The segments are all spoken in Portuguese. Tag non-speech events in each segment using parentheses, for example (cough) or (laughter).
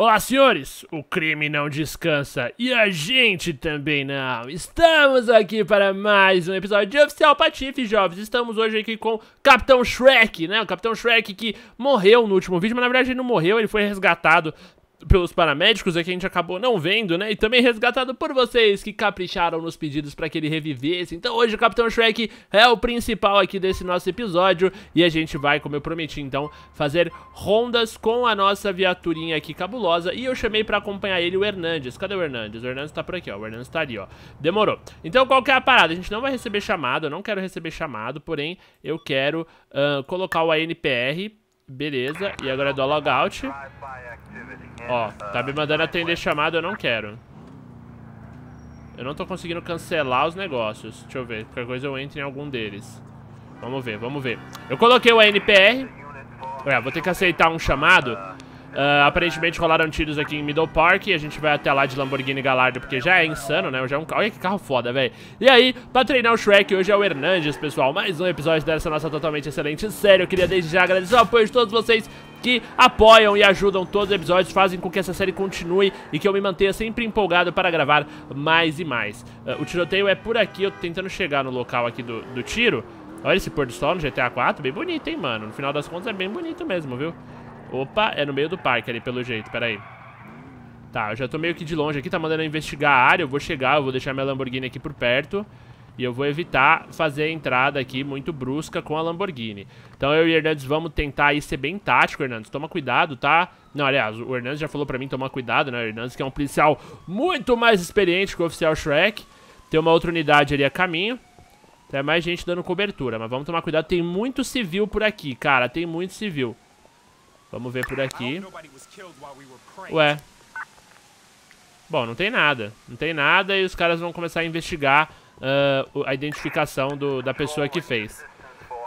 Olá, senhores! O crime não descansa e a gente também não. Estamos aqui para mais um episódio de Oficial Patife, jovens. Estamos hoje aqui com Capitão Shrek, né? O Capitão Shrek que morreu no último vídeo, mas na verdade ele não morreu, ele foi resgatado pelos paramédicos é que a gente acabou não vendo, né? E também resgatado por vocês que capricharam nos pedidos para que ele revivesse. Então hoje o Capitão Shrek é o principal aqui desse nosso episódio e a gente vai, como eu prometi, então, fazer rondas com a nossa viaturinha aqui cabulosa e eu chamei para acompanhar ele o Hernandes. Cadê o Hernandes? O Hernandes tá por aqui, ó. O Hernandes tá ali, ó. Demorou. Então qual que é a parada? A gente não vai receber chamado, eu não quero receber chamado, porém eu quero uh, colocar o ANPR Beleza, e agora é do logout. Ó, tá me mandando atender chamado, eu não quero. Eu não tô conseguindo cancelar os negócios. Deixa eu ver, qualquer coisa eu entro em algum deles. Vamos ver, vamos ver. Eu coloquei o ANPR. É, vou ter que aceitar um chamado. Uh, aparentemente rolaram tiros aqui em Middle Park e a gente vai até lá de Lamborghini Gallardo, porque já é insano, né? Já é um... Olha que carro foda, velho. E aí, pra treinar o Shrek, hoje é o Hernandes, pessoal. Mais um episódio dessa nossa totalmente excelente série. Eu queria desde já agradecer o apoio de todos vocês que apoiam e ajudam todos os episódios, fazem com que essa série continue e que eu me mantenha sempre empolgado para gravar mais e mais. Uh, o tiroteio é por aqui, eu tô tentando chegar no local aqui do, do tiro. Olha esse pôr do sol no GTA 4, bem bonito, hein, mano. No final das contas é bem bonito mesmo, viu? Opa, é no meio do parque ali, pelo jeito, peraí. Tá, eu já tô meio que de longe aqui, tá mandando investigar a área, eu vou chegar, eu vou deixar minha Lamborghini aqui por perto. E eu vou evitar fazer a entrada aqui muito brusca com a Lamborghini. Então eu e o Hernandes vamos tentar aí ser bem tático, Hernandes. Toma cuidado, tá? Não, aliás, o Hernandes já falou pra mim tomar cuidado, né? O Hernandes que é um policial muito mais experiente que o oficial Shrek. Tem uma outra unidade ali a caminho. Tem mais gente dando cobertura, mas vamos tomar cuidado. Tem muito civil por aqui, cara. Tem muito civil. Vamos ver por aqui. Ué. Bom, não tem nada. Não tem nada e os caras vão começar a investigar uh, a identificação do, da pessoa que fez.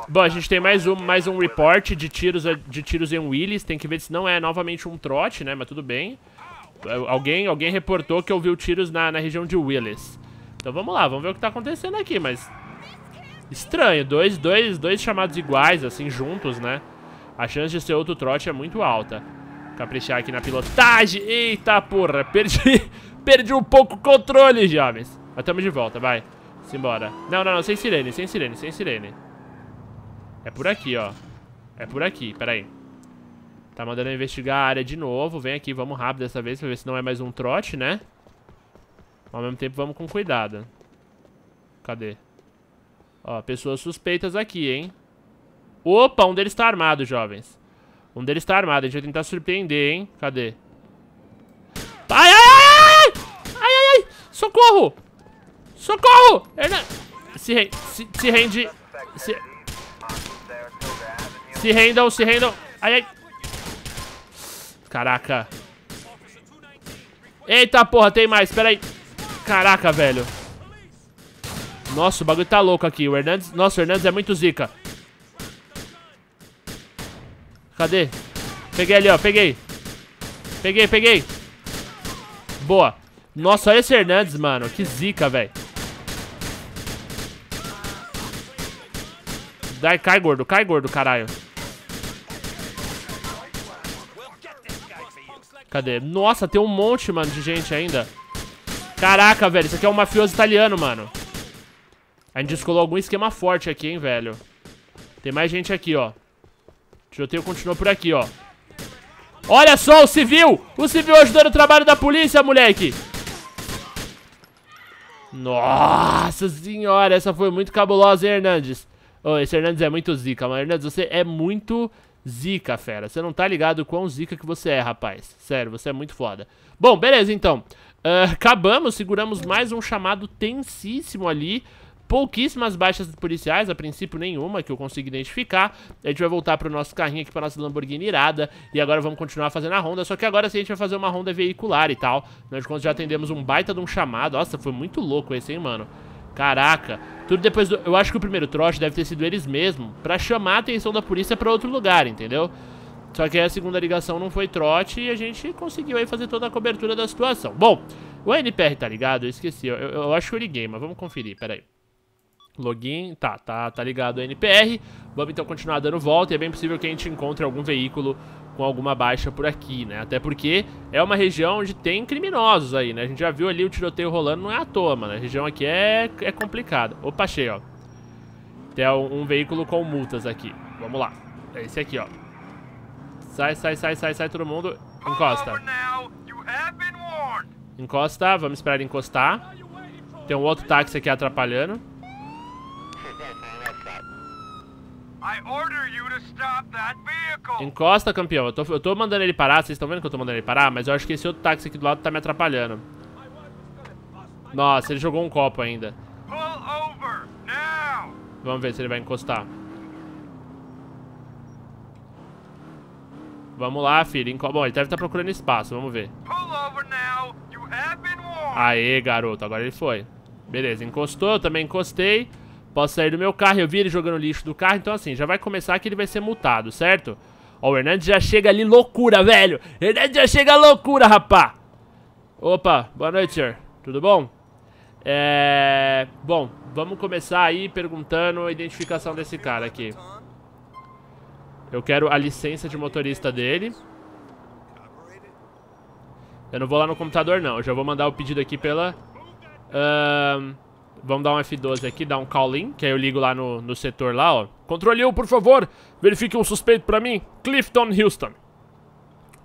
Bom, a gente tem mais um, mais um report de tiros, de tiros em Willis. Tem que ver se não é novamente um trote, né? Mas tudo bem. Alguém, alguém reportou que ouviu tiros na, na região de Willis. Então vamos lá, vamos ver o que tá acontecendo aqui, mas... Estranho, dois, dois, dois chamados iguais, assim, juntos, né? A chance de ser outro trote é muito alta. Caprichar aqui na pilotagem. Eita porra, perdi, (laughs) perdi um pouco o controle, jovens. Mas tamo de volta, vai. Simbora. Não, não, não, sem sirene, sem sirene, sem sirene. É por aqui, ó. É por aqui, peraí. Tá mandando investigar a área de novo. Vem aqui, vamos rápido dessa vez pra ver se não é mais um trote, né? Ao mesmo tempo, vamos com cuidado. Cadê? Ó, pessoas suspeitas aqui, hein? Opa, um deles tá armado, jovens. Um deles tá armado. A gente vai tentar surpreender, hein? Cadê? Ai, ai, ai, ai! Ai, ai, ai! Socorro! Socorro! Se, re... se, se rende... Se... se rendam, se rendam. Ai, ai. Caraca. Eita porra, tem mais. Pera aí. Caraca, velho. Nossa, o bagulho tá louco aqui. O Hernandes... Nossa, o Hernandes é muito zica. Cadê? Peguei ali, ó. Peguei. Peguei, peguei. Boa. Nossa, olha esse Hernandes, mano. Que zica, velho. Dai, cai, gordo. Cai, gordo, caralho. Cadê? Nossa, tem um monte, mano, de gente ainda. Caraca, velho. Isso aqui é um mafioso italiano, mano. A gente descolou algum esquema forte aqui, hein, velho. Tem mais gente aqui, ó. O tiroteio continua por aqui, ó. Olha só o civil! O civil ajudando o trabalho da polícia, moleque! Nossa senhora, essa foi muito cabulosa, hein, Hernandes? Oh, esse Hernandes é muito zica, mas Hernandes, você é muito zica, fera. Você não tá ligado quão zica que você é, rapaz. Sério, você é muito foda. Bom, beleza, então. Uh, acabamos, seguramos mais um chamado tensíssimo ali pouquíssimas baixas policiais, a princípio nenhuma que eu consigo identificar. A gente vai voltar pro nosso carrinho aqui, pra nossa Lamborghini irada, e agora vamos continuar fazendo a ronda, só que agora sim a gente vai fazer uma ronda veicular e tal. Nós contas já atendemos um baita de um chamado, nossa, foi muito louco esse, hein, mano. Caraca, tudo depois do... Eu acho que o primeiro trote deve ter sido eles mesmos, pra chamar a atenção da polícia pra outro lugar, entendeu? Só que a segunda ligação não foi trote e a gente conseguiu aí fazer toda a cobertura da situação. Bom, o NPR tá ligado? Eu esqueci, eu, eu acho que eu liguei, mas vamos conferir, peraí. Login, tá, tá, tá ligado o NPR. Vamos então continuar dando volta e é bem possível que a gente encontre algum veículo com alguma baixa por aqui, né? Até porque é uma região onde tem criminosos aí, né? A gente já viu ali o tiroteio rolando, não é à toa, mano. A região aqui é, é complicada. Opa, achei, ó. Tem um, um veículo com multas aqui. Vamos lá. É esse aqui, ó. Sai, sai, sai, sai, sai todo mundo. Encosta. Encosta, vamos esperar ele encostar. Tem um outro táxi aqui atrapalhando. Encosta, campeão. Eu tô, eu tô mandando ele parar. Vocês estão vendo que eu tô mandando ele parar? Mas eu acho que esse outro táxi aqui do lado tá me atrapalhando. Nossa, ele jogou um copo ainda. Vamos ver se ele vai encostar. Vamos lá, filho. Bom, ele deve estar tá procurando espaço. Vamos ver. Aê, garoto. Agora ele foi. Beleza, encostou. Eu também encostei. Posso sair do meu carro. Eu vi ele jogando lixo do carro. Então, assim, já vai começar que ele vai ser multado, certo? Ó, o Hernandes já chega ali loucura, velho. Hernandes já chega loucura, rapá. Opa, boa noite, senhor. Tudo bom? É... Bom, vamos começar aí perguntando a identificação desse cara aqui. Eu quero a licença de motorista dele. Eu não vou lá no computador, não. Eu já vou mandar o pedido aqui pela... Uh, vamos dar um F12 aqui, dar um call-in, que aí eu ligo lá no, no setor lá, ó. Controle 1, por favor. Verifique um suspeito pra mim. Clifton Houston.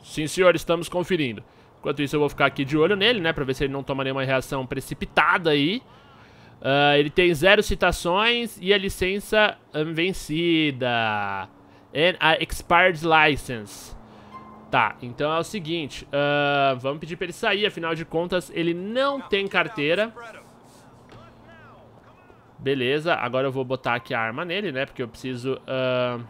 Sim, senhor, estamos conferindo. Enquanto isso, eu vou ficar aqui de olho nele, né? Pra ver se ele não toma nenhuma reação precipitada aí. Uh, ele tem zero citações e a licença vencida. And a expired license. Tá, então é o seguinte, uh, vamos pedir pra ele sair, afinal de contas ele não tem carteira. Beleza, agora eu vou botar aqui a arma nele, né, porque eu preciso... Uh,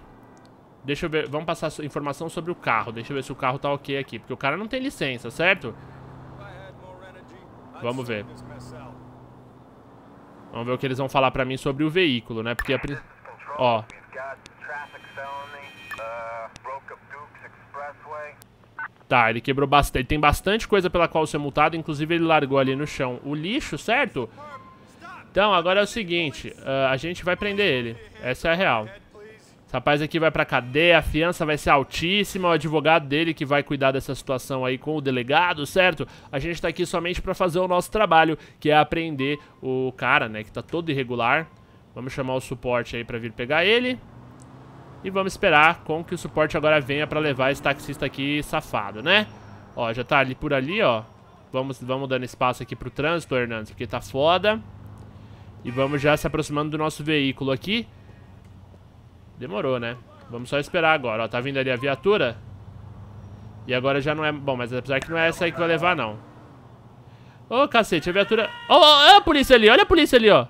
deixa eu ver, vamos passar informação sobre o carro, deixa eu ver se o carro tá ok aqui, porque o cara não tem licença, certo? Vamos ver. Vamos ver o que eles vão falar pra mim sobre o veículo, né, porque a... Ó, Tá, ele quebrou bastante. Ele tem bastante coisa pela qual ser multado. Inclusive, ele largou ali no chão o lixo, certo? Então, agora é o seguinte. Uh, a gente vai prender ele. Essa é a real. Esse rapaz aqui vai pra cadeia. A fiança vai ser altíssima. O advogado dele que vai cuidar dessa situação aí com o delegado, certo? A gente tá aqui somente pra fazer o nosso trabalho. Que é aprender o cara, né? Que tá todo irregular. Vamos chamar o suporte aí pra vir pegar ele. E vamos esperar com que o suporte agora venha pra levar esse taxista aqui safado, né? Ó, já tá ali por ali, ó. Vamos, vamos dando espaço aqui pro trânsito, Hernandes, porque tá foda. E vamos já se aproximando do nosso veículo aqui. Demorou, né? Vamos só esperar agora, ó. Tá vindo ali a viatura. E agora já não é... Bom, mas apesar que não é essa aí que vai levar, não. Ô, oh, cacete, a viatura... Ó, oh, olha a polícia ali, olha a polícia ali, ó.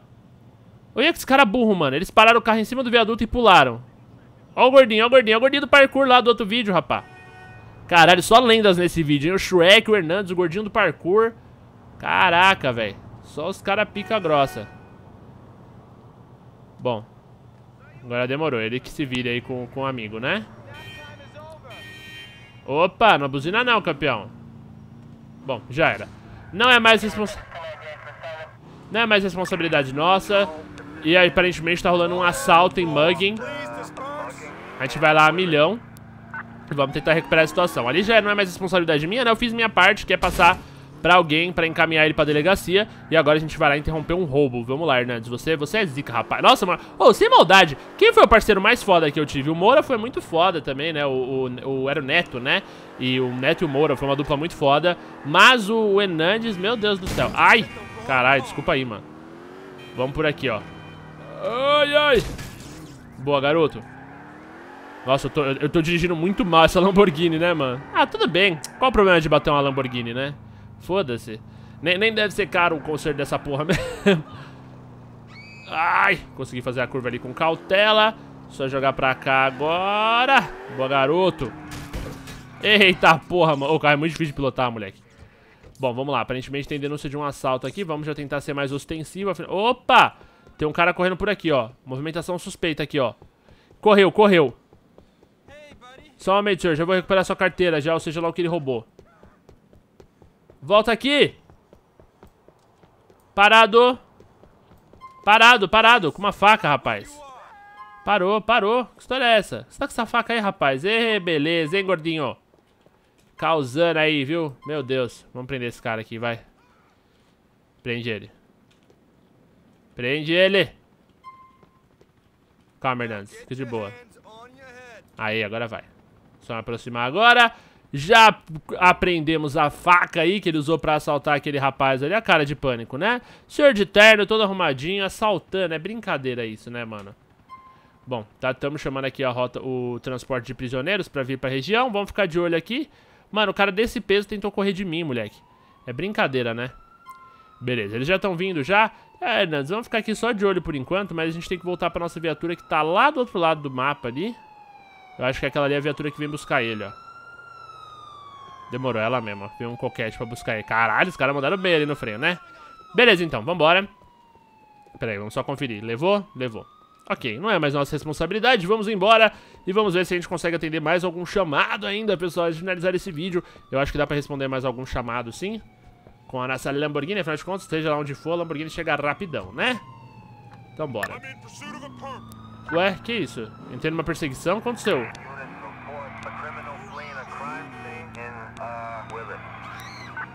Olha que esse cara burro, mano. Eles pararam o carro em cima do viaduto e pularam. Ó o gordinho, ó o gordinho, ó o gordinho do parkour lá do outro vídeo, rapá. Caralho, só lendas nesse vídeo, hein? O Shrek, o Hernandes, o gordinho do parkour. Caraca, velho. Só os caras pica grossa. Bom. Agora demorou. Ele que se vire aí com, com o amigo, né? Opa, não buzina não, campeão. Bom, já era. Não é mais responsa... Não é mais responsabilidade nossa. E aí, aparentemente tá rolando um assalto em mugging. A gente vai lá a milhão. E vamos tentar recuperar a situação. Ali já não é mais responsabilidade minha, né? Eu fiz minha parte, que é passar pra alguém pra encaminhar ele pra delegacia. E agora a gente vai lá interromper um roubo. Vamos lá, Hernandes. Você, você é zica, rapaz. Nossa, mano. Ô, oh, sem maldade. Quem foi o parceiro mais foda que eu tive? O Moura foi muito foda também, né? O, o, o era o Neto, né? E o Neto e o Moura foi uma dupla muito foda. Mas o Hernandes, meu Deus do céu. Ai! Caralho, desculpa aí, mano. Vamos por aqui, ó. Ai, ai. Boa, garoto. Nossa, eu tô, eu tô dirigindo muito mal essa Lamborghini, né, mano? Ah, tudo bem. Qual o problema de bater uma Lamborghini, né? Foda-se. Nem, nem deve ser caro o conserto dessa porra mesmo. Ai, consegui fazer a curva ali com cautela. Só jogar pra cá agora. Boa, garoto. Eita porra, mano. O carro é muito difícil de pilotar, moleque. Bom, vamos lá. Aparentemente tem denúncia de um assalto aqui. Vamos já tentar ser mais ostensivo. Opa! Tem um cara correndo por aqui, ó. Movimentação suspeita aqui, ó. Correu, correu. Só um momento, senhor. Já vou recuperar sua carteira já, ou seja lá o que ele roubou. Volta aqui. Parado. Parado, parado. Com uma faca, rapaz. Parou, parou. Que história é essa? Você tá com essa faca aí, rapaz? Ê, beleza, hein, gordinho? Causando aí, viu? Meu Deus. Vamos prender esse cara aqui, vai. Prende ele. Prende ele. Calma, Hernandes. Fica de boa. Aí, agora vai. Só me aproximar agora. Já aprendemos a faca aí que ele usou pra assaltar aquele rapaz ali. A cara de pânico, né? Senhor de terno, todo arrumadinho, assaltando. É brincadeira isso, né, mano? Bom, tá, estamos chamando aqui a rota, o transporte de prisioneiros pra vir pra região. Vamos ficar de olho aqui. Mano, o cara desse peso tentou correr de mim, moleque. É brincadeira, né? Beleza, eles já estão vindo já. É, Hernandes, vamos ficar aqui só de olho por enquanto, mas a gente tem que voltar pra nossa viatura que tá lá do outro lado do mapa ali. Eu acho que aquela ali é a viatura que vem buscar ele, ó. Demorou, ela mesma. Veio um coquete pra buscar ele. Caralho, os caras mandaram bem ali no freio, né? Beleza, então, vambora. Pera aí, vamos só conferir. Levou? Levou. Ok, não é mais nossa responsabilidade, vamos embora e vamos ver se a gente consegue atender mais algum chamado ainda, pessoal, de finalizar esse vídeo. Eu acho que dá pra responder mais algum chamado, sim. Com a nossa Lamborghini, afinal de contas, seja lá onde for, a Lamborghini chega rapidão, né? Então bora. Ué, que isso? Entrei numa perseguição? O que aconteceu?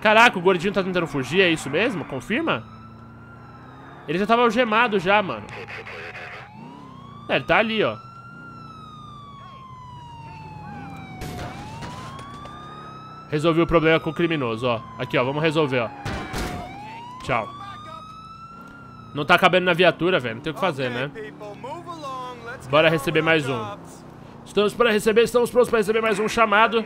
Caraca, o gordinho tá tentando fugir, é isso mesmo? Confirma? Ele já tava algemado já, mano. É, ele tá ali, ó. Resolvi o problema com o criminoso, ó. Aqui, ó, vamos resolver, ó. Tchau. Não tá cabendo na viatura, velho. Não tem o que fazer, né? Bora receber mais um. Estamos para receber, estamos prontos para receber mais um chamado.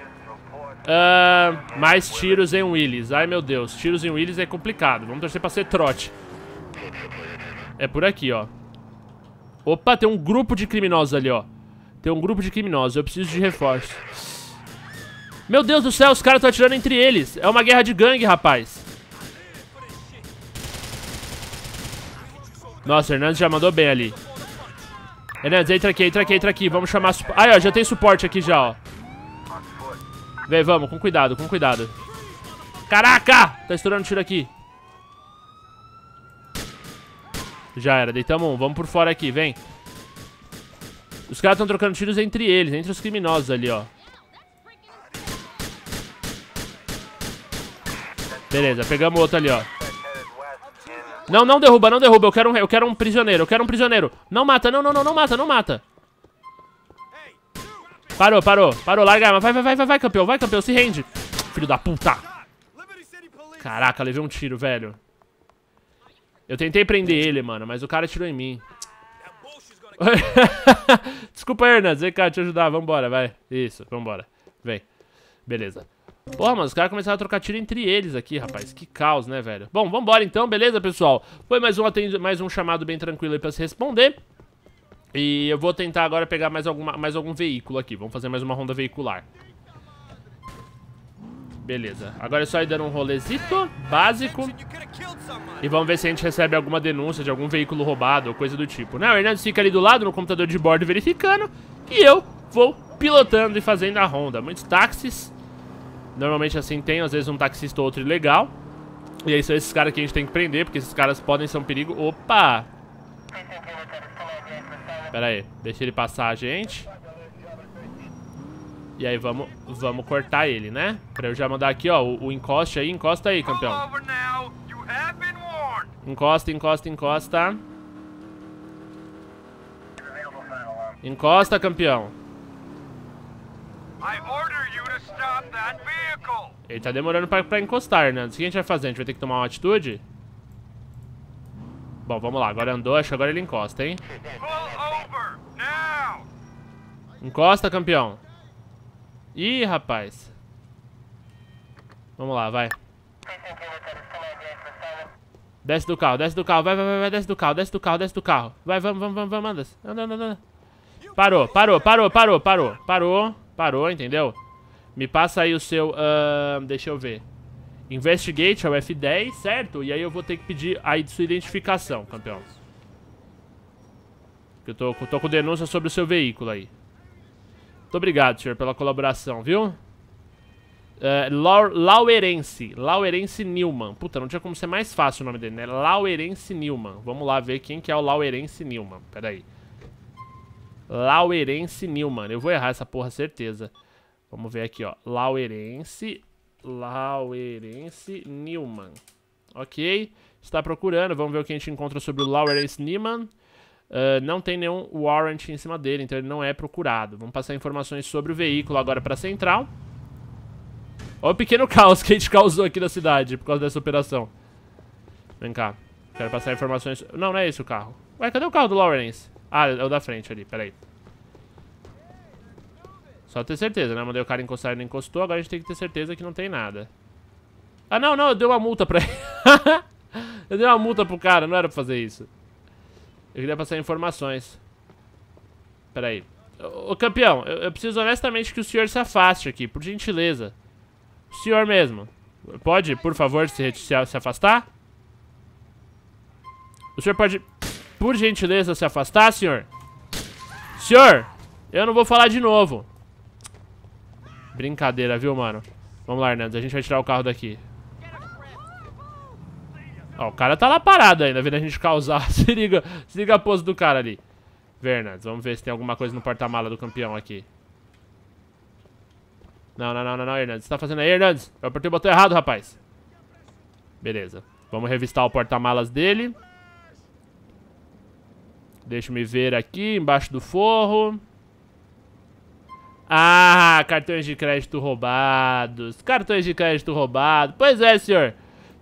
Uh, mais tiros em Willis. Ai, meu Deus. Tiros em Willis é complicado. Vamos torcer pra ser trote. É por aqui, ó. Opa, tem um grupo de criminosos ali, ó. Tem um grupo de criminosos. Eu preciso de reforço. Meu Deus do céu, os caras estão atirando entre eles. É uma guerra de gangue, rapaz. Nossa, o Hernandes já mandou bem ali. Hernandes, entra aqui, entra aqui, entra aqui. Vamos chamar... Aí, ó, já tem suporte aqui já, ó. Vem, vamos, com cuidado, com cuidado. Caraca! Tá estourando tiro aqui. Já era, deitamos um. Vamos por fora aqui, vem. Os caras estão trocando tiros entre eles, entre os criminosos ali, ó. Beleza, pegamos outro ali, ó. Não, não derruba, não derruba. Eu quero um, eu quero um prisioneiro, eu quero um prisioneiro. Não mata, não, não, não, não mata, não mata. Parou, parou, parou, larga a arma. Vai, vai, vai, vai, campeão, vai, campeão, se rende. Filho da puta. Caraca, levei um tiro, velho. Eu tentei prender ele, mano, mas o cara tirou em mim. (laughs) Desculpa, Hernandes. Vem cá, te ajudar. Vambora, vai. Isso, vambora. Vem. Beleza. Porra, mano, os caras começaram a trocar tiro entre eles aqui, rapaz. Que caos, né, velho? Bom, vambora então, beleza, pessoal? Foi mais um, mais um chamado bem tranquilo aí pra se responder. E eu vou tentar agora pegar mais, alguma, mais algum veículo aqui. Vamos fazer mais uma ronda veicular. Beleza. Agora é só ir dando um rolezito básico. E vamos ver se a gente recebe alguma denúncia de algum veículo roubado ou coisa do tipo. Né? O Hernandes fica ali do lado no computador de bordo verificando. E eu vou pilotando e fazendo a ronda. Muitos táxis. Normalmente assim tem, às vezes um taxista ou outro ilegal. E aí são esses caras que a gente tem que prender, porque esses caras podem ser um perigo. Opa! Pera aí, deixa ele passar a gente. E aí vamos, vamos cortar ele, né? Pra eu já mandar aqui, ó, o, o encoste aí. Encosta aí, campeão. Encosta, encosta, encosta. Encosta, campeão. Ele tá demorando pra, pra encostar, né? O que a gente vai fazer? A gente vai ter que tomar uma atitude? Bom, vamos lá. Agora andou, acho que agora ele encosta, hein? Encosta, campeão. Ih, rapaz. Vamos lá, vai. Desce do carro, desce do carro, vai, vai, vai, vai, desce do carro, desce do carro, desce do carro. Vai, vamos, vamos, vamos, vamos, anda. Anda, anda, anda. Parou, parou, parou, parou, parou, parou, parou, entendeu? Me passa aí o seu, uh, deixa eu ver. Investigate é o F10, certo? E aí eu vou ter que pedir aí sua identificação, campeão. Eu tô, tô com denúncia sobre o seu veículo aí. Muito obrigado, senhor, pela colaboração, viu? Uh, Lauerense. Lauerense Newman. Puta, não tinha como ser mais fácil o nome dele, né? Lauerense Newman. Vamos lá ver quem que é o Lauerense Newman. Pera aí. Lauerense Newman. Eu vou errar essa porra, certeza. Vamos ver aqui, ó. Lauerense. Lauerense Newman. Ok. Está procurando. Vamos ver o que a gente encontra sobre o Lauerense Newman. Uh, não tem nenhum warrant em cima dele, então ele não é procurado. Vamos passar informações sobre o veículo agora para central. Olha o pequeno (laughs) caos que a gente causou aqui na cidade por causa dessa operação. Vem cá. Quero passar informações... Não, não é esse o carro. Ué, cadê o carro do Lawrence? Ah, é o da frente ali, peraí. Só ter certeza, né? Mandei o cara encostar e não encostou, agora a gente tem que ter certeza que não tem nada. Ah, não, não, eu dei uma multa pra (laughs) ele. eu dei uma multa pro cara, não era pra fazer isso. Eu queria passar informações. Peraí. Ô, campeão, eu, eu preciso honestamente que o senhor se afaste aqui, por gentileza. O senhor mesmo. Pode, por favor, se, se, se afastar? O senhor pode, por gentileza, se afastar, senhor? Senhor, eu não vou falar de novo. Brincadeira, viu, mano? Vamos lá, Hernandes, a gente vai tirar o carro daqui. Ó, o cara tá lá parado ainda, vendo a gente causar. (laughs) se liga, se liga a pose do cara ali. Hernandes, vamos ver se tem alguma coisa no porta-mala do campeão aqui. Não, não, não, não, não, Hernandes. Você tá fazendo aí, Hernandes? Eu apertei o botão errado, rapaz. Beleza. Vamos revistar o porta-malas dele. Deixa me ver aqui, embaixo do forro. Ah, cartões de crédito roubados. Cartões de crédito roubados. Pois é, senhor.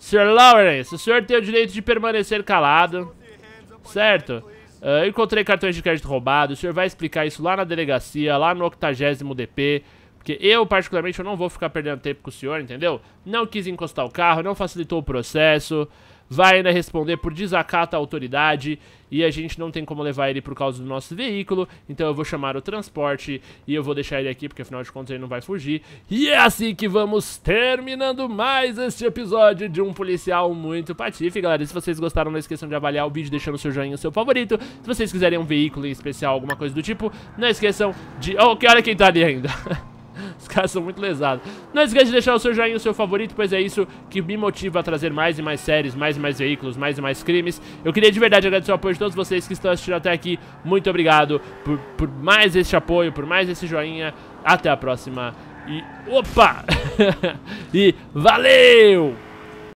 Sr. Lawrence, o senhor tem o direito de permanecer calado. Certo? Uh, encontrei cartões de crédito roubados. O senhor vai explicar isso lá na delegacia, lá no 80 DP. Porque eu, particularmente, eu não vou ficar perdendo tempo com o senhor, entendeu? Não quis encostar o carro, não facilitou o processo vai ainda responder por desacato à autoridade e a gente não tem como levar ele por causa do nosso veículo, então eu vou chamar o transporte e eu vou deixar ele aqui porque afinal de contas ele não vai fugir. E é assim que vamos terminando mais este episódio de um policial muito patife, galera. Se vocês gostaram, não esqueçam de avaliar o vídeo deixando o seu joinha o seu favorito. Se vocês quiserem um veículo em especial, alguma coisa do tipo, não esqueçam de... Oh, que hora quem tá ali ainda? (laughs) Os caras são muito lesados. Não esqueça de deixar o seu joinha, o seu favorito, pois é isso que me motiva a trazer mais e mais séries, mais e mais veículos, mais e mais crimes. Eu queria de verdade agradecer o apoio de todos vocês que estão assistindo até aqui. Muito obrigado por, por mais esse apoio, por mais esse joinha. Até a próxima. E opa! (laughs) e valeu!